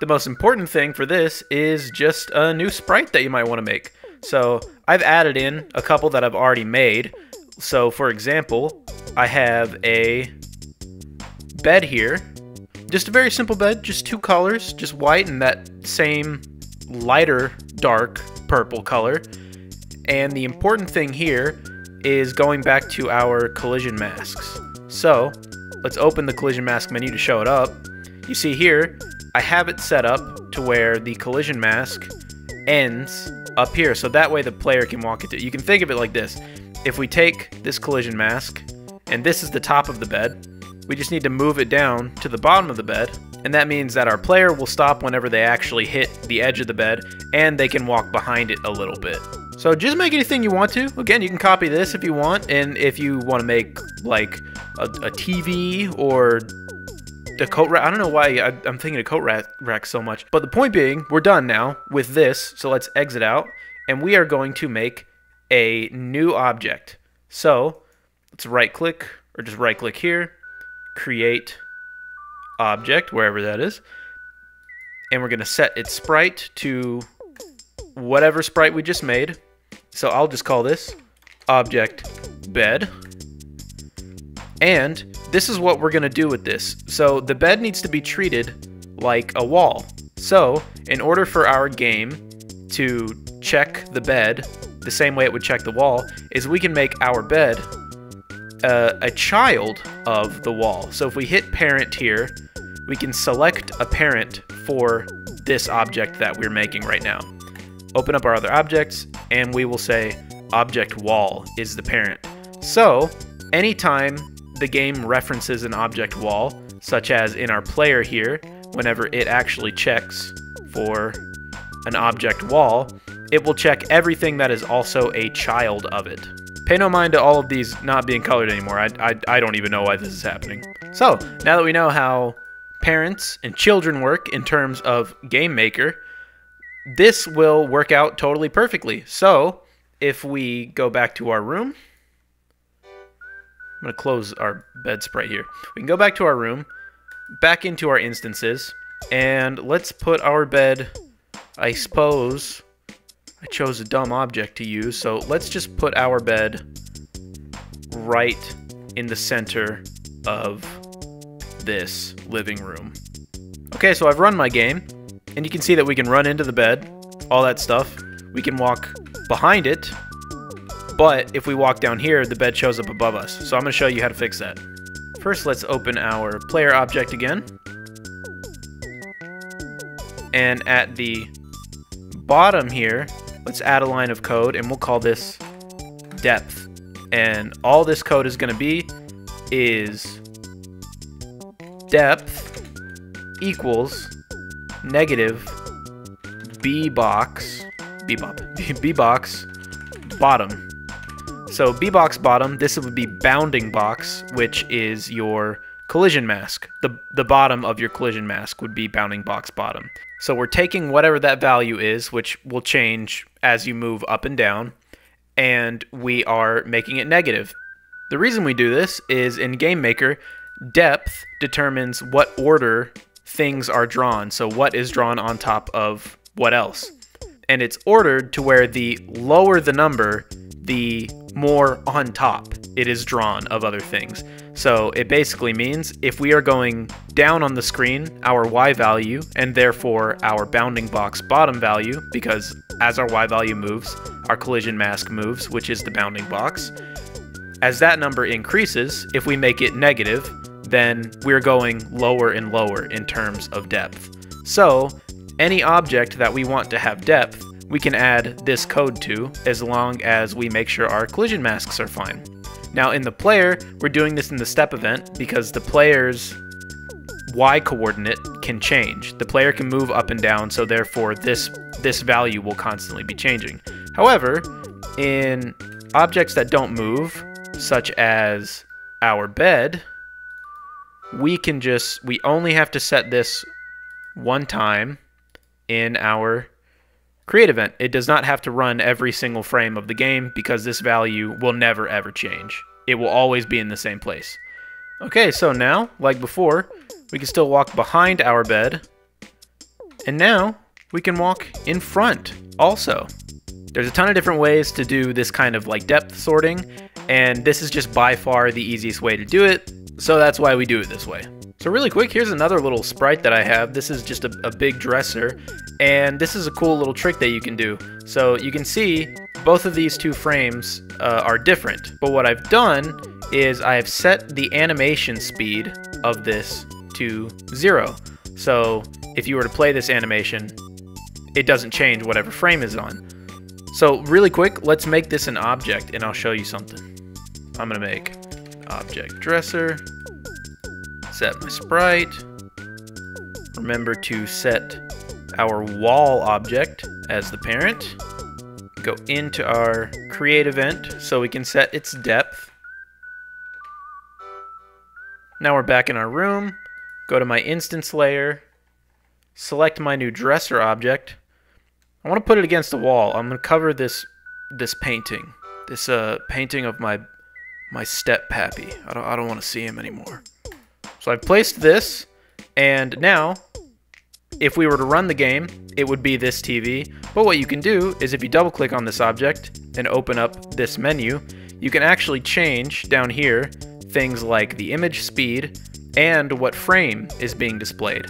the most important thing for this is just a new sprite that you might want to make. So I've added in a couple that I've already made. So for example, I have a bed here. Just a very simple bed, just two colors, just white and that same lighter dark purple color. And the important thing here is going back to our collision masks. So let's open the collision mask menu to show it up. You see here, I have it set up to where the collision mask ends up here. So that way the player can walk into it. You can think of it like this. If we take this collision mask, and this is the top of the bed, we just need to move it down to the bottom of the bed, and that means that our player will stop whenever they actually hit the edge of the bed, and they can walk behind it a little bit. So just make anything you want to. Again, you can copy this if you want, and if you want to make like a, a TV or the coat rack. I don't know why I, am thinking of coat rack, rack so much. But the point being, we're done now with this. So let's exit out, and we are going to make a new object. So let's right click, or just right click here, create object, wherever that is. And we're going to set its sprite to whatever sprite we just made. So I'll just call this object bed. And this is what we're going to do with this. So the bed needs to be treated like a wall. So in order for our game to check the bed the same way it would check the wall, is we can make our bed uh, a child of the wall. So if we hit parent here, we can select a parent for this object that we're making right now open up our other objects, and we will say object wall is the parent. So anytime the game references an object wall, such as in our player here, whenever it actually checks for an object wall, it will check everything that is also a child of it. Pay no mind to all of these not being colored anymore. I, I, I don't even know why this is happening. So, now that we know how parents and children work in terms of Game Maker, this will work out totally perfectly. So if we go back to our room, I'm going to close our bed sprite here. We can go back to our room, back into our instances, and let's put our bed, I suppose, I chose a dumb object to use, so let's just put our bed right in the center of this living room. Okay, so I've run my game. And you can see that we can run into the bed, all that stuff. We can walk behind it, but if we walk down here, the bed shows up above us. So I'm going to show you how to fix that. First, let's open our player object again. And at the bottom here, let's add a line of code, and we'll call this depth. And all this code is going to be is depth equals negative B box, B bop, B box bottom. So B box bottom, this would be bounding box, which is your collision mask. The, the bottom of your collision mask would be bounding box bottom. So we're taking whatever that value is, which will change as you move up and down, and we are making it negative. The reason we do this is in Game Maker, depth determines what order things are drawn. So what is drawn on top of what else? And it's ordered to where the lower the number, the more on top it is drawn of other things. So it basically means if we are going down on the screen, our Y value, and therefore our bounding box bottom value, because as our Y value moves, our collision mask moves, which is the bounding box. As that number increases, if we make it negative, then we're going lower and lower in terms of depth. So any object that we want to have depth, we can add this code to as long as we make sure our collision masks are fine. Now in the player, we're doing this in the step event because the player's y coordinate can change. The player can move up and down, so therefore this, this value will constantly be changing. However, in objects that don't move, such as our bed, we can just, we only have to set this one time in our create event. It does not have to run every single frame of the game because this value will never ever change. It will always be in the same place. Okay, so now, like before, we can still walk behind our bed And now we can walk in front also. There's a ton of different ways to do this kind of like depth sorting, and this is just by far the easiest way to do it, so that's why we do it this way. So really quick, here's another little sprite that I have. This is just a, a big dresser, and this is a cool little trick that you can do. So you can see both of these two frames uh, are different, but what I've done is I have set the animation speed of this to zero. So if you were to play this animation, it doesn't change whatever frame is on. So really quick, let's make this an object and I'll show you something. I'm gonna make object dresser, set my sprite, remember to set our wall object as the parent, go into our create event so we can set its depth. Now we're back in our room, go to my instance layer, select my new dresser object. I want to put it against the wall. I'm going to cover this this painting, this uh, painting of my my step pappy. I don't I don't want to see him anymore. So I've placed this, and now, if we were to run the game, it would be this TV. But what you can do is if you double click on this object and open up this menu, you can actually change down here things like the image speed and what frame is being displayed.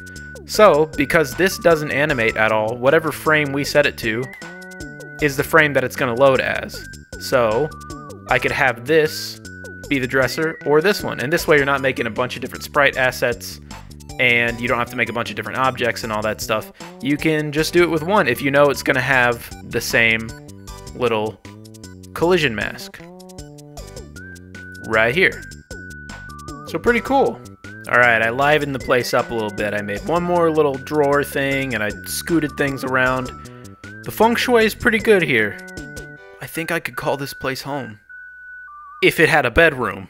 So, because this doesn't animate at all, whatever frame we set it to is the frame that it's going to load as. So, I could have this be the dresser or this one. And this way you're not making a bunch of different sprite assets and you don't have to make a bunch of different objects and all that stuff. You can just do it with one if you know it's going to have the same little collision mask right here. So pretty cool. Alright, I livened the place up a little bit. I made one more little drawer thing and I scooted things around. The feng shui is pretty good here. I think I could call this place home if it had a bedroom.